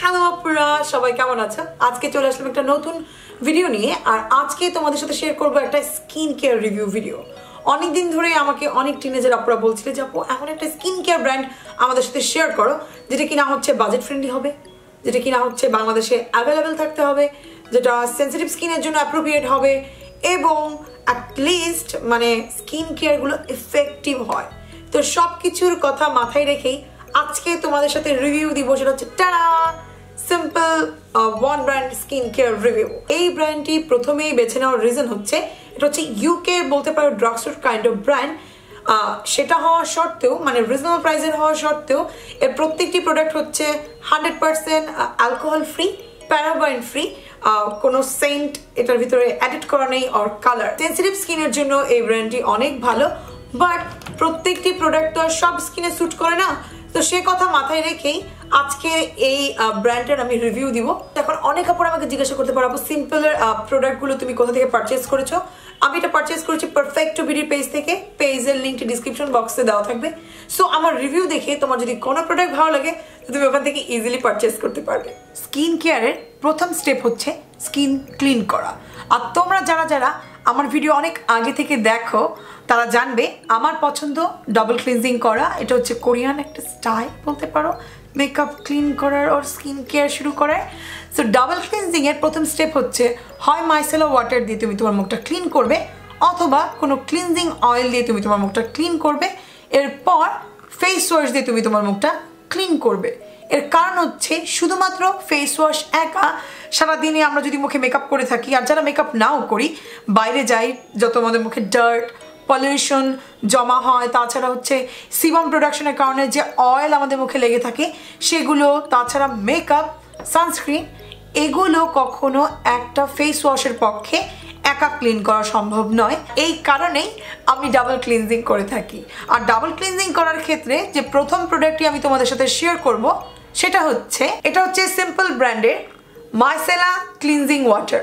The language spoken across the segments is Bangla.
হ্যালো আপুরা সবাই কেমন আছো? আজকে চলে আসলাম একটা নতুন ভিডিও নিয়ে, আর আজকে তোমাদের সাথে শেয়ার করব একটা স্কিন কেয়ার রিভিউ ভিডিও অনেকদিন ধরে আমাকে অনেক টিনেজার আপুরা বলছিল যে, আপু, এমন একটা স্কিন কেয়ার ব্র্যান্ড আমাদের সাথে শেয়ার করো, যেটা কিনা হচ্ছে বাজেট ফ্রেন্ডলি হবে, যেটা কিনা হচ্ছে বাংলাদেশে অ্যাভেলেবেল থাকতে হবে, যেটা সেন্সিটিভ স্কিনের জন্য অ্যাপ্রোপ্রিয়েট হবে, এবং অ্যাটলিস্ট মানে স্কিন কেয়ারগুলো এফেক্টিভ হয়। তো সব কিছুর কথা মাথায় রেখেই আজকে তোমাদের সাথে রিভিউ দিব, সেটা হচ্ছে টানা simple one brand skin care review এই ব্র্যান্ডটি প্রথমেই বেছে নেওয়ার রিজন হচ্ছে, এটা হচ্ছে ইউকে বলতে পারো ড্রাগস্টোর কাইন্ড অফ ব্র্যান্ড সেটা হওয়া সত্ত্বেও মানে রিজনেবল প্রাইসের হওয়া সত্ত্বেও, এর প্রত্যেকটি প্রোডাক্ট হচ্ছে hundred percent alcohol free paraben free কোনো সেন্ট এটার ভিতরে অ্যাডিট করা নেই অর কালার সেন্সিটিভ স্কিনের জন্য এই ব্র্যান্ডটি অনেক ভালো বাট প্রত্যেকটি প্রোডাক্ট তো আর সব স্কিনে স্যুট করে না। তো সে কথা মাথায় রেখেই আজকে এই ব্র্যান্ডের আমি রিভিউ দিব। এখন অনেক কাপড় আমাকে জিজ্ঞাসা করতে পারব সিম্পলের প্রোডাক্টগুলো তুমি কোথা থেকে পারচেস করেছ? আমি এটা পারচেস করেছি পারফেক্ট বিডির পেজ থেকে। পেজের লিঙ্কটি ডিসক্রিপশন বক্সে দেওয়া থাকবে। সো আমার রিভিউ দেখে তোমার যদি কোনো প্রোডাক্ট ভালো লাগে তুমি ওখান থেকে ইজিলি পারচেস করতে পারবে। স্কিন কেয়ারের প্রথম স্টেপ হচ্ছে স্কিন ক্লিন করা। আর তোমরা যারা যারা আমার ভিডিও অনেক আগে থেকে দেখো, তারা জানবে, আমার পছন্দ ডাবল ক্লিনজিং করা, এটা হচ্ছে কোরিয়ান একটা স্টাইল বলতে পারো মেকআপ ক্লিন করার ওর স্কিন কেয়ার শুরু করার। সো ডাবল ক্লিনজিংয়ের প্রথম স্টেপ হচ্ছে, হয় মাইসেলা ওয়াটার দিয়ে তুমি তোমার মুখটা ক্লিন করবে, অথবা কোনো ক্লিনজিং অয়েল দিয়ে তুমি তোমার মুখটা ক্লিন করবে, এরপর ফেস ওয়াশ দিয়ে তুমি তোমার মুখটা ক্লিন করবে। এর কারণ হচ্ছে শুধুমাত্র ফেস ওয়াশ একা। সারাদিনে আমরা যদি মুখে মেকআপ করে থাকি, আর যারা মেকআপ নাও করি, বাইরে যাই, যত আমাদের মুখে ডার্ট পলিউশন জমা হয়, তাছাড়া হচ্ছে সিবাম প্রোডাকশনের কারণে যে অয়েল আমাদের মুখে লেগে থাকে, সেগুলো, তাছাড়া মেকআপ সানস্ক্রিন এগুলো কখনো একটা ফেস ওয়াশের পক্ষে একা ক্লিন করা সম্ভব নয়। এই কারণেই আমি ডাবল ক্লিনজিং করে থাকি। আর ডাবল ক্লিনজিং করার ক্ষেত্রে যে প্রথম প্রোডাক্টটি আমি তোমাদের সাথে শেয়ার করব সেটা হচ্ছে, এটা হচ্ছে সিম্পল ব্র্যান্ডের মাইসেলা ক্লিনজিং ওয়াটার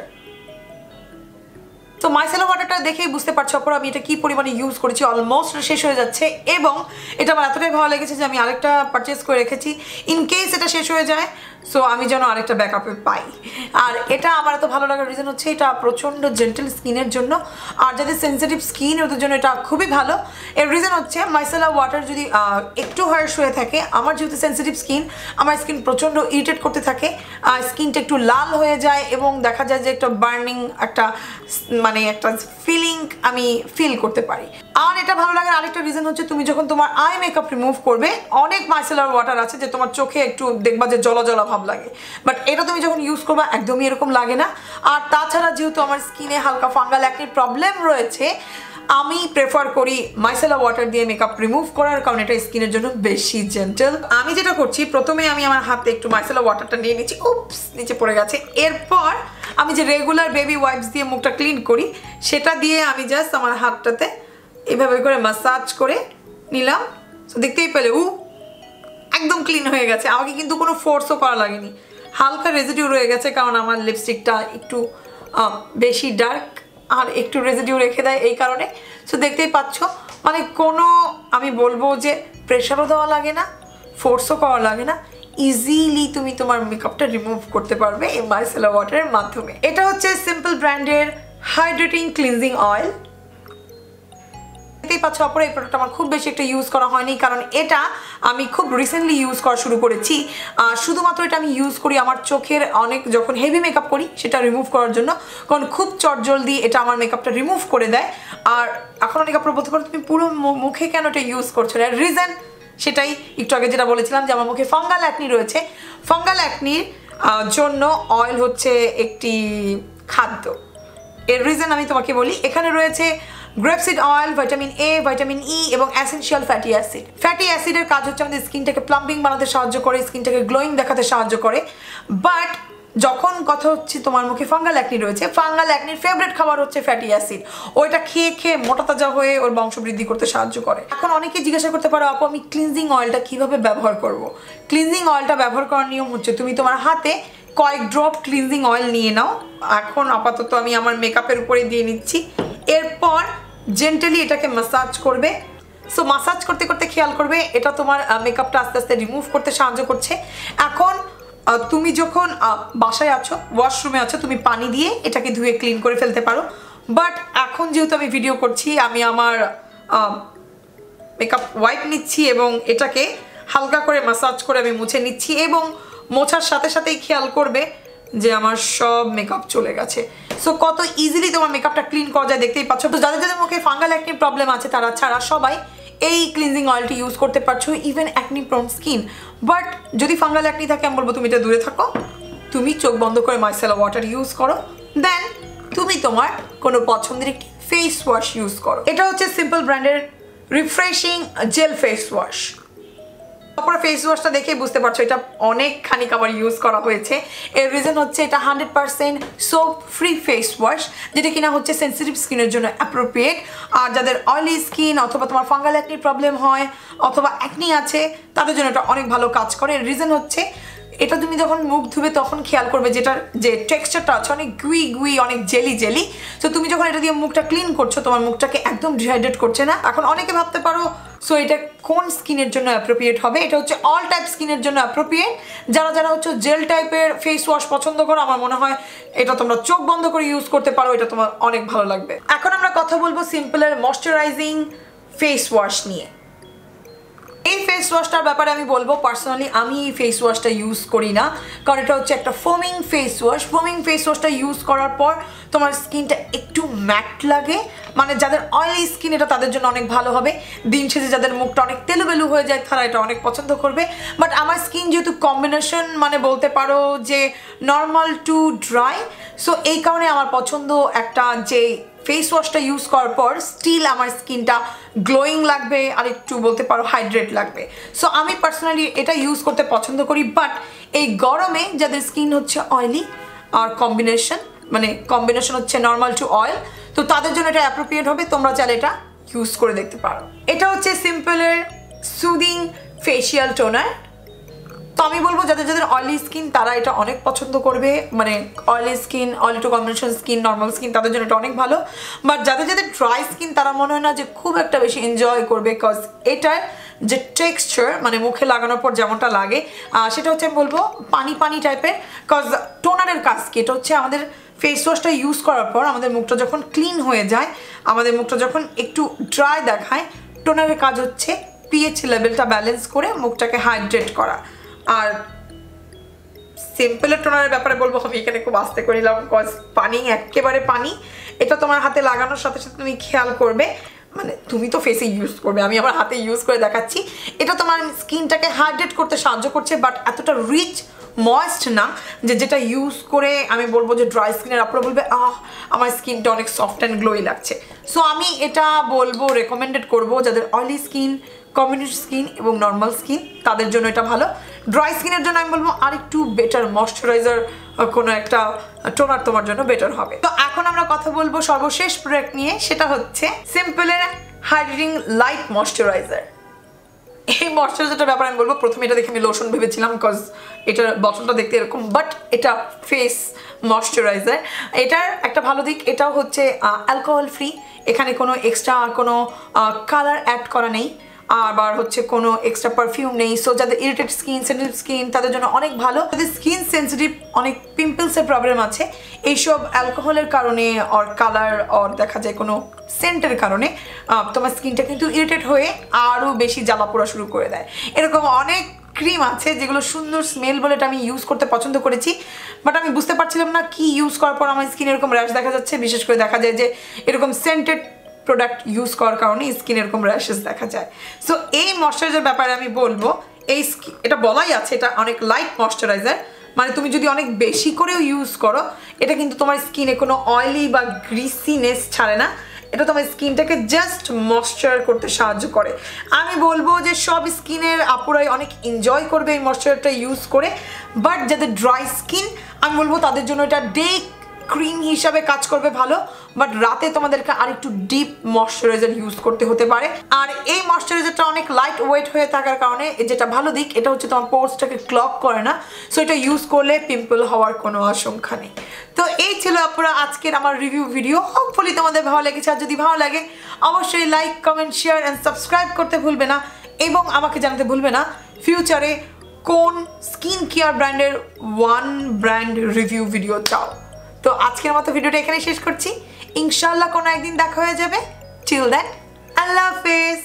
তো মাইসেলা ওয়াটারটা দেখেই বুঝতে পারছ অপর, আমি এটা কি পরিমাণে ইউজ করেছি অলমোস্ট শেষ হয়ে যাচ্ছে। এবং এটা আমার এতটাই ভালো লেগেছে যে আমি আরেকটা পারচেস করে রেখেছি। ইন কেস এটা শেষ হয়ে যায় সো আমি যেন আরেকটা ব্যাকআপে পাই। আর এটা আমার এত ভালো লাগার রিজন হচ্ছে, এটা প্রচণ্ড জেন্টেল স্কিনের জন্য। আর যাদের সেন্সিটিভ স্কিন ওদের জন্য এটা খুবই ভালো। এর রিজন হচ্ছে মাইসেলা ওয়াটার যদি একটু হার্স হয়ে থাকে, আমার যেহেতু সেন্সিটিভ স্কিন আমার স্কিন প্রচণ্ড ইরিটেট করতে থাকে। স্কিনটা একটু লাল হয়ে যায় এবং দেখা যায় যে একটা বার্নিং, একটা মানে একটা ফিলিং আমি ফিল করতে পারি। আর এটা ভালো লাগার আরেকটা রিজন হচ্ছে তুমি যখন তোমার আই মেকআপ রিমুভ করবে, অনেক মাইসেলার ওয়াটার আছে যে তোমার চোখে একটু দেখবা যে জলা জলা ভাব লাগে। বাট এটা তুমি যখন ইউজ করবা, একদমই এরকম লাগে না। আর তাছাড়া যেহেতু আমার স্কিনে হালকা ফাঙ্গাল একটি প্রবলেম রয়েছে আমি প্রেফার করি মাইসেলা ওয়াটার দিয়ে মেকআপ রিমুভ করার কারণ এটা স্কিনের জন্য বেশি জেন্টেল আমি যেটা করছি, প্রথমে আমি আমার হাতে একটু মাইসেলা ওয়াটারটা নিয়ে নিচ্ছি। উপস নিচে পড়ে গেছে। এরপর আমি যে রেগুলার বেবি ওয়াইপস দিয়ে মুখটা ক্লিন করি, সেটা দিয়ে আমি জাস্ট আমার হাতটাতে এভাবে করে মাসাজ করে নিলাম। দেখতেই পেলে উ একদম ক্লিন হয়ে গেছে। আমাকে কিন্তু কোনো ফোর্সও করা লাগেনি। হালকা রেজিডিউ রয়ে গেছে, কারণ আমার লিপস্টিকটা একটু বেশি ডার্ক আর একটু রেজিডিউ রেখে দেয় এই কারণে। সো দেখতেই পাচ্ছ মানে কোনো, আমি বলব যে প্রেশারও দেওয়া লাগে না ফোর্সও করা লাগে না। ইজিলি তুমি তোমার মেকআপটা রিমুভ করতে পারবে এই মাইসেলা ওয়াটারের মাধ্যমে। এটা হচ্ছে সিম্পল ব্র্যান্ডের হাইড্রেটিং ক্লিনজিং অয়েল দেখতেই পাচ্ছ অপরে এই প্রোডাক্ট আমার খুব বেশি একটা ইউজ করা হয়নি, কারণ এটা আমি খুব রিসেন্টলি ইউজ করা শুরু করেছি। শুধুমাত্র এটা আমি ইউজ করি আমার চোখের অনেক যখন হেভি মেকআপ করি, সেটা রিমুভ করার জন্য। কারণ খুব চটজলদি এটা আমার মেকআপটা রিমুভ করে দেয়। আর এখন অনেক আপনার বলতে পারো, তুমি পুরো মুখে কেন এটা ইউজ করছ? না রিজন সেটাই একটু আগে যেটা বলেছিলাম যে আমার মুখে ফাঙ্গাল অ্যাকনি রয়েছে। ফাঙ্গাল অ্যাকনির জন্য অয়েল হচ্ছে একটি খাদ্য। এর রিজন আমি তোমাকে বলি, এখানে রয়েছে grapeseed oil vitamin A vitamin E এবং অ্যাসেন্সিয়াল ফ্যাটি অ্যাসিড ফ্যাটি অ্যাসিডের কাজ হচ্ছে আমাদের স্কিনটাকে প্লাম্পিং বানাতে সাহায্য করে স্কিনটাকে গ্লোয়িং দেখাতে সাহায্য করে। বাট যখন কথা হচ্ছে তোমার মুখে ফাঙ্গাল অ্যাকনি রয়েছে ফাঙ্গাল অ্যাকনির ফেভারিট খাবার হচ্ছে ফ্যাটি অ্যাসিড ওইটা খেয়ে খেয়ে মোটা তাজা হয়ে ওর বংশবৃদ্ধি করতে সাহায্য করে। এখন অনেকে জিজ্ঞাসা করতে পারো, আপু, আমি ক্লিনজিং অয়েলটা কীভাবে ব্যবহার করব? ক্লিনজিং অয়েলটা ব্যবহার করার নিয়ম হচ্ছে তুমি তোমার হাতে কয়েক ড্রপ ক্লিনজিং অয়েল নিয়ে নাও। এখন আপাতত আমি আমার মেকআপের উপরে দিয়ে নিচ্ছি। এরপর জেন্টালি এটাকে মাসাজ করবে। সো মাসাজ করতে করতে খেয়াল করবে, এটা তোমার মেকআপটা আস্তে আস্তে রিমুভ করতে সাহায্য করছে। এখন তুমি যখন বাসায় আছো ওয়াশরুমে আছো, তুমি পানি দিয়ে এটাকে ধুয়ে ক্লিন করে ফেলতে পারো। বাট এখন যেহেতু আমি ভিডিও করছি, আমি আমার মেকআপ ওয়াইপ নিচ্ছি এবং এটাকে হালকা করে মাসাজ করে আমি মুছে নিচ্ছি এবং মোছার সাথে সাথেই খেয়াল করবে যে আমার সব মেকআপ চলে গেছে। সো কত ইজিলি তোমার মেকআপটা ক্লিন করা যায় দেখতেই পাচ্ছ। তো যাদের যাদের মুখে ফাঙ্গাল অ্যাকনি প্রবলেম আছে, তারা ছাড়া সবাই এই ক্লিনজিং অয়েলটি ইউজ করতে পারছ even acne prone skin but যদি ফাঙ্গাল অ্যাকনি থাকে, আমি বলব তুমি এটা দূরে থাকো। তুমি চোখ বন্ধ করে মাইসেলা ওয়াটার ইউজ করো। দেন তুমি তোমার কোনো পছন্দের একটি ফেস ওয়াশ ইউজ করো। এটা হচ্ছে সিম্পল ব্র্যান্ডের রিফ্রেশিং জেল ফেস ওয়াশ তারপরে ফেস ওয়াশটা দেখেই বুঝতে পারছ, এটা অনেকখানি আবার ইউজ করা হয়েছে। এর রিজন হচ্ছে এটা hundred percent soap free face wash যেটা কিনা হচ্ছে সেন্সিটিভ স্কিনের জন্য অ্যাপ্রোপ্রিয়েট আর যাদের অয়েলি স্কিন অথবা তোমার ফাঙ্গাল অ্যাকনি প্রবলেম হয়, অথবা অ্যাকনি আছে, তাদের জন্য এটা অনেক ভালো কাজ করে। এর রিজন হচ্ছে এটা তুমি যখন মুখ ধুবে তখন খেয়াল করবে যেটার, যে টেক্সচারটা আছে অনেক গুই গুই, অনেক জেলি জেলি। তো তুমি যখন এটা দিয়ে মুখটা ক্লিন করছ, তোমার মুখটাকে একদম ডিহাইড্রেট করছে না। এখন অনেকে ভাবতে পারো সো এটা কোন স্কিনের জন্য অ্যাপ্রোপ্রিয়েট হবে? এটা হচ্ছে অল টাইপ স্কিনের জন্য অ্যাপ্রোপ্রিয়েট যারা যারা হচ্ছে জেল টাইপের ফেস ওয়াশ পছন্দ করো, আমার মনে হয় এটা তোমরা চোখ বন্ধ করে ইউজ করতে পারো, এটা তোমার অনেক ভালো লাগবে। এখন আমরা কথা বলব সিম্পলের ময়শ্চারাইজিং ফেস ওয়াশ নিয়ে। ফেস ওয়াশটার ব্যাপারে আমি বলব পার্সোনালি আমি এই ফেস ওয়াশটা ইউজ করি না, কারণ এটা হচ্ছে একটা foaming face wash foaming face ওয়াশটা use করার পর তোমার স্কিনটা একটু ম্যাট লাগে মানে যাদের অয়েলি স্কিন এটা তাদের জন্য অনেক ভালো হবে। দিন শেষে যাদের মুখটা অনেক তেলুবেলু হয়ে যায়, তারা এটা অনেক পছন্দ করবে। বাট আমার স্কিন যেহেতু কম্বিনেশন মানে বলতে পারো যে নর্মাল টু ড্রাই সো এই কারণে আমার পছন্দ একটা যে ফেস ওয়াশটা ইউজ করার পর স্টিল আমার স্কিনটা গ্লোয়িং লাগবে, আর একটু বলতে পারো হাইড্রেট লাগবে। সো আমি পার্সোনালি এটা ইউজ করতে পছন্দ করি বাট এই গরমে যাদের স্কিন হচ্ছে অয়েলি আর কম্বিনেশন মানে কম্বিনেশন হচ্ছে নর্মাল টু অয়েল তো তাদের জন্য এটা অ্যাপ্রোপ্রিয়েট হবে, তোমরা চাইলে এটা ইউজ করে দেখতে পারো। এটা হচ্ছে সিম্পলের সুদিং ফেশিয়াল টোনার তো আমি বলব যাদের যাদের অয়েলি স্কিন তারা এটা অনেক পছন্দ করবে। মানে oily skin oily to combination skin normal skin তাদের জন্য এটা অনেক ভালো। বাট যাদের যাদের ড্রাই স্কিন তারা মনে হয় না যে খুব একটা বেশি এনজয় করবে কজ এটার যে টেক্সচার মানে মুখে লাগানোর পর যেমনটা লাগে সেটা হচ্ছে আমি বলব পানি পানি টাইপের কজ টোনারের কাজ কি? এটা হচ্ছে আমাদের ফেস ওয়াশটা ইউজ করার পর আমাদের মুখটা যখন ক্লিন হয়ে যায়, আমাদের মুখটা যখন একটু ড্রাই দেখায় টোনারের কাজ হচ্ছে পিএইচ লেভেলটা ব্যালেন্স করে মুখটাকে হাইড্রেট করা। আর সিম্পলের টোনারের ব্যাপারে বলব, আমি এখানে খুব আস্তে করে নিলাম কজ পানি একেবারে পানি। এটা তোমার হাতে লাগানোর সাথে সাথে তুমি খেয়াল করবে মানে তুমি তো ফেসে ইউজ করবে, আমি আমার হাতে ইউজ করে দেখাচ্ছি। এটা তোমার স্কিনটাকে হাইড্রেট করতে সাহায্য করছে বাট এতটা রিচ ময়েস্ট না, যে যেটা ইউজ করে আমি বলব যে ড্রাই স্কিনের আপনারা বলবে, আহ, আমার স্কিনটা অনেক সফট অ্যান্ড গ্লোই লাগছে। সো আমি এটা বলব রেকমেন্ডেড করব, যাদের অয়েলি স্কিন কম্বিনেশন স্কিন এবং নর্মাল স্কিন তাদের জন্য এটা ভালো। ড্রাই স্কিনের জন্য আমি বলব আরেকটু বেটার ময়শ্চারাইজার কোনো একটা টোনার তোমার জন্য বেটার হবে। তো এখন আমরা কথা বলব সর্বশেষ প্রোডাক্ট নিয়ে, সেটা হচ্ছে সিম্পলের হাইড্রিং লাইট ময়শ্চারাইজার এই ময়শ্চারাইজারটার ব্যাপারে আমি বলব, প্রথমে এটা দেখে আমি লোশন ভেবেছিলাম বিকজ এটার বটলটা দেখতে এরকম বাট এটা ফেস ময়শ্চারাইজার এটার একটা ভালো দিক, এটাও হচ্ছে অ্যালকোহল ফ্রি এখানে কোনো এক্সট্রা কোনো কালার অ্যাড করা নেই। আবার হচ্ছে কোনো এক্সট্রা পারফিউম নেই। সো যাদের ইরিটেড স্কিন সেন্সিটিভ স্কিন তাদের জন্য অনেক ভালো। যাদের স্কিন সেন্সিটিভ অনেক পিম্পলসের প্রবলেম আছে। এইসব অ্যালকোহলের কারণে অর কালার অর দেখা যায় কোনো সেন্টের কারণে তোমার স্কিনটা কিন্তু ইরিটেট হয়ে আরও বেশি জ্বালা পোড়া শুরু করে দেয়। এরকম অনেক ক্রিম আছে যেগুলো সুন্দর স্মেল বলে এটা আমি ইউজ করতে পছন্দ করেছি। বাট আমি বুঝতে পারছিলাম না কি ইউজ করার পর আমার স্কিন এরকম র্যাশ দেখা যাচ্ছে। বিশেষ করে দেখা যায় যে এরকম সেন্টেড প্রোডাক্ট ইউজ করার কারণে স্কিন এরকম র্যাশেস দেখা যায়। সো এই ময়শ্চারাইজার ব্যাপারে আমি বলব, এই এটা বলাই আছে, এটা অনেক লাইট ময়শ্চারাইজার মানে তুমি যদি অনেক বেশি করেও ইউজ করো, এটা কিন্তু তোমার স্কিনে কোনো অয়েলি বা গ্রিসিনেস ছাড়ে না। এটা তোমার স্কিনটাকে জাস্ট ময়শ্চার করতে সাহায্য করে। আমি বলব যে সব স্কিনের আপুরাই অনেক এনজয় করবে এই ময়শ্চারটা ইউজ করে বাট যাদের ড্রাই স্কিন আমি বলব তাদের জন্য এটা ডে ক্রিম হিসাবে কাজ করবে ভালো বাট রাতে তোমাদেরকে আরেকটু ডিপ ময়শ্চারাইজার ইউজ করতে হতে পারে। আর এই ময়শ্চারাইজারটা অনেক লাইট ওয়েট হয়ে থাকার কারণে যেটা ভালো দিক, এটা হচ্ছে তোমার পোর্সটাকে ক্লক করে না সো এটা ইউজ করলে পিম্পল হওয়ার কোনো আশঙ্কা নেই। তো এই ছিল আপনারা আজকের আমার রিভিউ ভিডিও হোপফুলি তোমাদের ভালো লেগেছে, আর যদি ভালো লাগে, অবশ্যই like comment share and subscribe করতে ভুলবে না, এবং আমাকে জানাতে ভুলবে না ফিউচারে কোন স্কিন কেয়ার ব্র্যান্ডের ওয়ান ব্র্যান্ড রিভিউ ভিডিও চাও। তো আজকের মতো ভিডিওটা এখানে শেষ করছি। ইনশাল্লাহ কোনো একদিন দেখা হয়ে যাবে। টিল দেন আল্লাহ হাফেজ